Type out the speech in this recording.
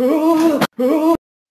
Ah! Ah!